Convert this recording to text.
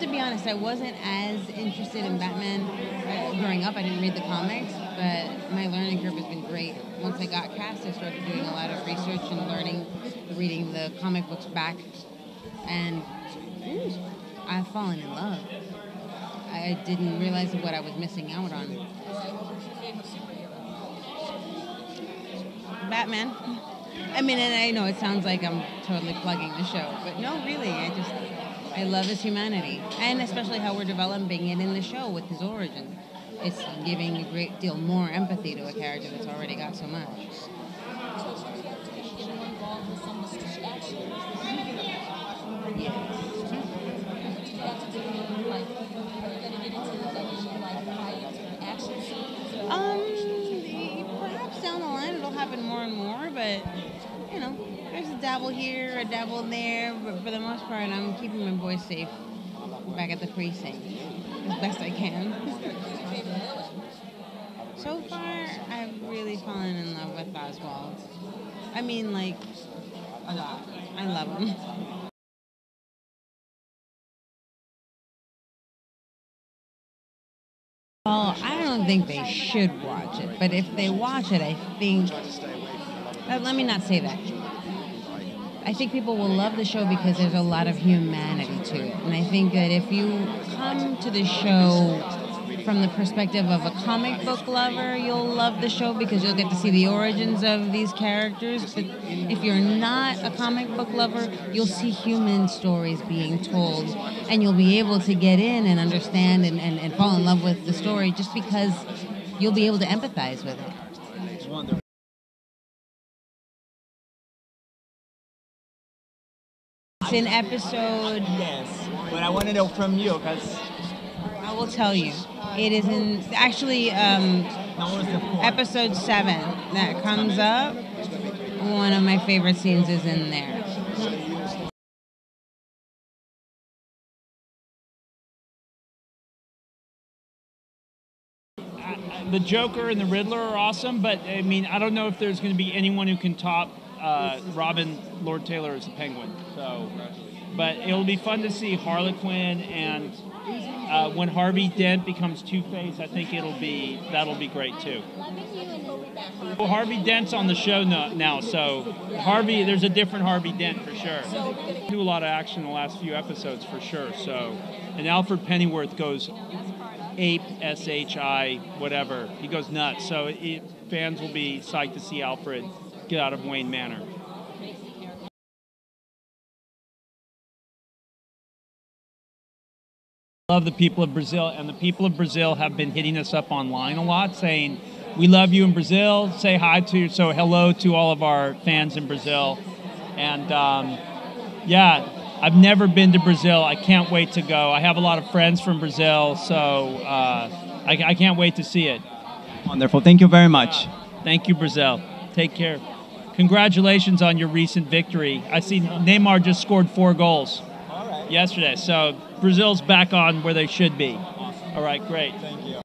to be honest, I wasn't as interested in Batman uh, growing up. I didn't read the comics, but my learning curve has been great. Once I got cast, I started doing a lot of research and learning, reading the comic books back, and I've fallen in love. I didn't realize what I was missing out on. Batman. I mean, and I know it sounds like I'm totally plugging the show, but no, really, I just I love his humanity, and especially how we're developing it in the show with his origin. It's giving a great deal more empathy to a character that's already got so much. Dabble here, a dabble there, but for the most part, I'm keeping my boys safe back at the precinct as best I can. so far, I've really fallen in love with Oswald. I mean, like, a lot. I love him. Well, I don't think they should watch it, but if they watch it, I think. Let me not say that. I think people will love the show because there's a lot of humanity to it. And I think that if you come to the show from the perspective of a comic book lover, you'll love the show because you'll get to see the origins of these characters. But if you're not a comic book lover, you'll see human stories being told. And you'll be able to get in and understand and, and, and fall in love with the story just because you'll be able to empathize with it. In episode. Yes, but I want to know from you because I will tell you. It is in actually um, episode seven that comes up. One of my favorite scenes is in there. the Joker and the Riddler are awesome, but I mean, I don't know if there's going to be anyone who can top uh, Robin Lord Taylor as the Penguin. So, but it'll be fun to see Harley Quinn and uh, when Harvey Dent becomes Two Face. I think it'll be that'll be great too. Well, Harvey Dent's on the show now, so Harvey, there's a different Harvey Dent for sure. Do a lot of action in the last few episodes for sure. So, and Alfred Pennyworth goes ape S H I whatever. He goes nuts. So it, fans will be psyched to see Alfred get out of Wayne Manor. Love the people of Brazil, and the people of Brazil have been hitting us up online a lot, saying we love you in Brazil. Say hi to you so hello to all of our fans in Brazil, and um, yeah, I've never been to Brazil. I can't wait to go. I have a lot of friends from Brazil, so uh, I, I, can't wait to see it. Wonderful. Thank you very much. Uh, thank you, Brazil. Take care. Congratulations on your recent victory. I see Neymar just scored four goals yesterday, so Brazil's back on where they should be. Awesome. All right, great. Thank you.